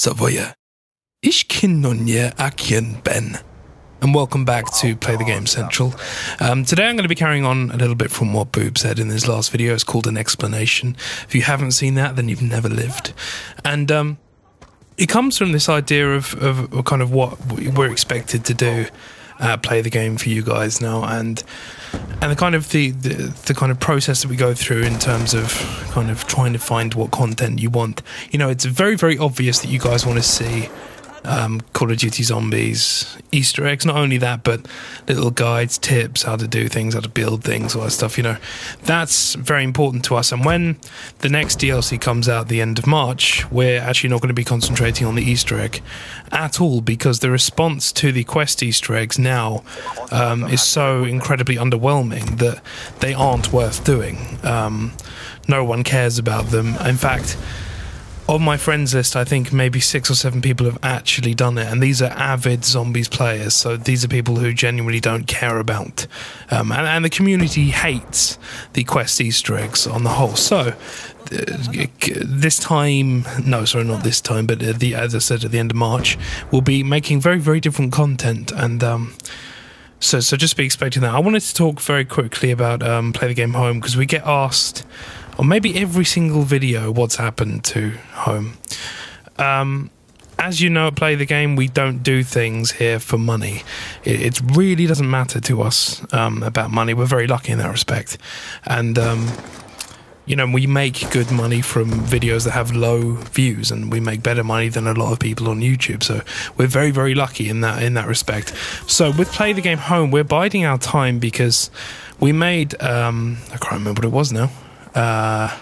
Savoya. Ich kin nonye akien ben. And welcome back to Play the Game Central. Um, today I'm going to be carrying on a little bit from what Boob said in his last video. It's called An Explanation. If you haven't seen that, then you've never lived. And um, it comes from this idea of, of kind of what we're expected to do uh, play the game for you guys now, and and the kind of the, the, the kind of process that we go through in terms of kind of trying to find what content you want. You know, it's very very obvious that you guys want to see um, Call of Duty Zombies, Easter eggs. Not only that, but little guides, tips, how to do things, how to build things, all that stuff. You know, that's very important to us. And when the next DLC comes out the end of March, we're actually not going to be concentrating on the Easter egg at all because the response to the quest Easter eggs now um, is so incredibly underwhelming that they aren't worth doing. Um, no one cares about them. In fact on my friends list, I think maybe six or seven people have actually done it, and these are avid zombies players. So these are people who genuinely don't care about, um, and, and, the community hates the quest Easter eggs on the whole. So uh, this time, no, sorry, not this time, but the as I said at the end of March, we'll be making very very different content and. Um, so, so just be expecting that. I wanted to talk very quickly about um, play the game home because we get asked or maybe every single video what's happened to home. Um, as you know, play the game. We don't do things here for money. It, it really doesn't matter to us um, about money. We're very lucky in that respect, and um, you know we make good money from videos that have low views, and we make better money than a lot of people on YouTube. So we're very very lucky in that in that respect. So with play the game home, we're biding our time because we made um, I can't remember what it was now. Uh,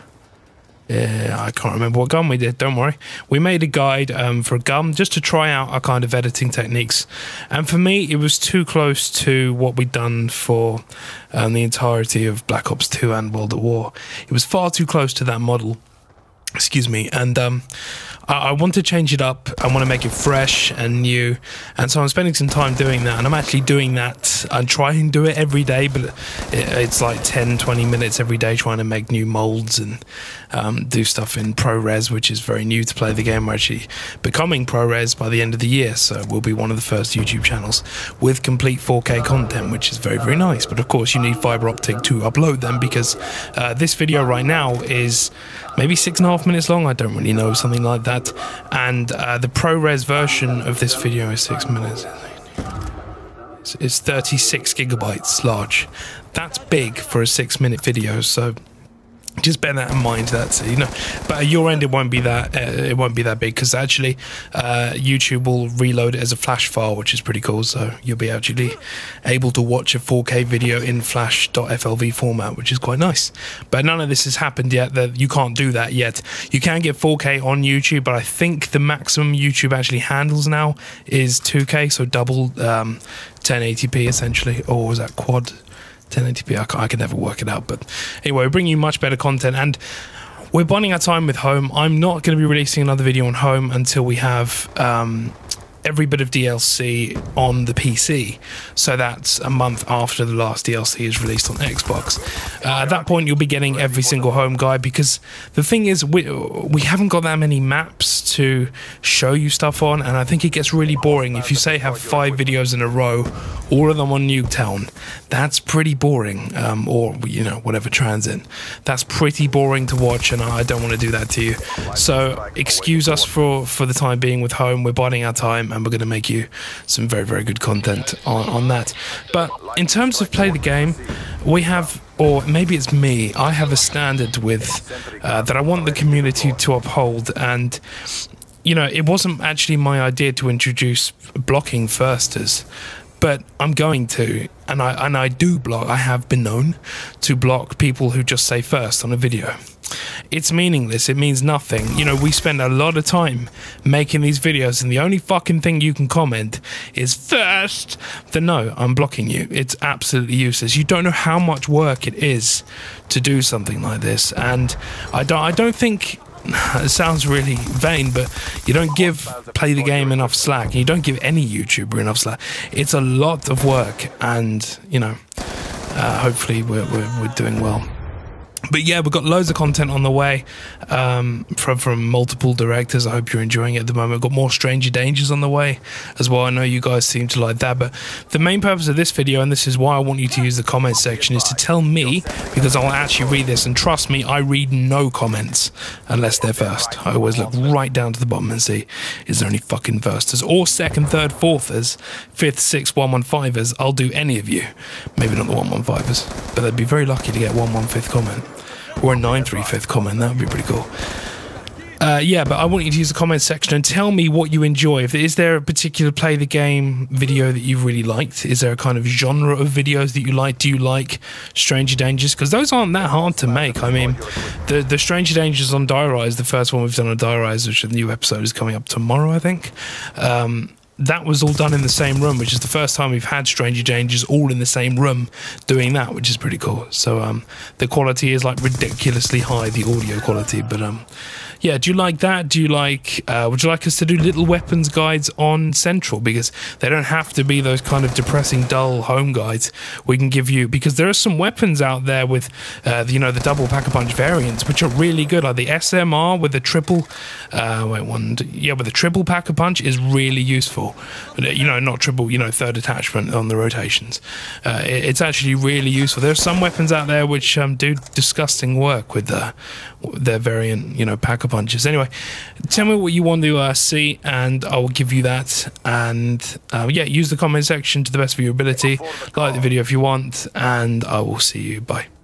I can't remember what gun we did. Don't worry. We made a guide um, for a gun just to try out our kind of editing techniques. And for me, it was too close to what we'd done for um, the entirety of Black Ops 2 and World at War. It was far too close to that model. Excuse me. And um, I, want to change it up. I want to make it fresh and new. And so I'm spending some time doing that. And I'm actually doing that. I try and do it every day, but it's like 10, 20 minutes every day trying to make new molds and um, do stuff in ProRes, which is very new to play the game. We're actually becoming ProRes by the end of the year. So we'll be one of the first YouTube channels with complete 4K content, which is very, very nice. But of course, you need fiber optic to upload them because uh, this video right now is maybe six and a half minutes long. I don't really know, something like that. And uh, the ProRes version of this video is six minutes. It's 36 gigabytes large. That's big for a six minute video, so just bear that in mind. That's you know, but at your end it won't be that uh, it won't be that big because actually uh, YouTube will reload it as a Flash file, which is pretty cool. So you'll be actually able to watch a 4K video in Flash.flv format, which is quite nice. But none of this has happened yet. That you can't do that yet. You can get 4K on YouTube, but I think the maximum YouTube actually handles now is 2K, so double um, 1080p essentially, or was that quad? 1080p. I, can, I can never work it out. But anyway, we bring you much better content and we're bonding our time with home. I'm not going to be releasing another video on home until we have um, every bit of DLC on the PC. So that's a month after the last DLC is released on Xbox. Uh, at that point, you'll be getting every single home guide because the thing is, we, we haven't got that many maps to show you stuff on, and I think it gets really boring if you say have five videos in a row, all of them on Nuketown. That's pretty boring, um, or you know whatever TranZit. That's pretty boring to watch, and I don't want to do that to you. So excuse us for for the time being with home. We're biding our time and we're going to make you some very, very good content on, on that. But in terms of play the game, we have, or maybe it's me, I have a standard with uh, that I want the community to uphold. And you know, it wasn't actually my idea to introduce blocking first as but I'm going to, and I and I do block. I have been known to block people who just say first on a video. It's meaningless. It means nothing. You know, we spend a lot of time making these videos, and the only fucking thing you can comment is first. Then no, I'm blocking you. It's absolutely useless. You don't know how much work it is to do something like this, and I don't. I don't think it sounds really vain, but you don't give play the game enough slack. You don't give any YouTuber enough slack. It's a lot of work, and you know, uh, hopefully we're, we're, we're doing well. But yeah, we've got loads of content on the way um, from from multiple directors. I hope you're enjoying it at the moment. We've got more Stranger Dangers on the way as well. I know you guys seem to like that, but the main purpose of this video, and this is why I want you to use the comment section, is to tell me because I'll actually read this. And trust me, I read no comments unless they're first. I always look right down to the bottom and see is there any fucking firsters or second, third, fourthers, fifth, sixth, one one fivers. I'll do any of you. Maybe not the one one fivers, but they'd be very lucky to get one one fifth comment or a 935th comment. That would be pretty cool. Uh, yeah, but I want you to use the comment section and tell me what you enjoy. If is there a particular play the game video that you've really liked? Is there a kind of genre of videos that you like? Do you like Stranger Dangers? Because those aren't that hard to make. I mean, the the Stranger Dangers on Die Rise, the first one we've done on Die Rise, which the new episode is coming up tomorrow, I think. Um, that was all done in the same room, which is the first time we've had Stranger Dangers all in the same room doing that, which is pretty cool. So um, the quality is like ridiculously high, the audio quality. But um, yeah, do you like that? Do you like? Uh, would you like us to do little weapons guides on Central because they don't have to be those kind of depressing, dull home guides. We can give you because there are some weapons out there with, uh, you know, the double pack a punch variants, which are really good. Like the SMR with the triple, uh, wait one, yeah, with the triple pack a punch is really useful you know, not triple, you know, third attachment on the rotations. Uh, it, it's actually really useful. There are some weapons out there which um, do disgusting work with the, their variant, you know, packer punches. Anyway, tell me what you want to uh, see, and I will give you that. And uh, yeah, use the comment section to the best of your ability. Like the video if you want, and I will see you. Bye.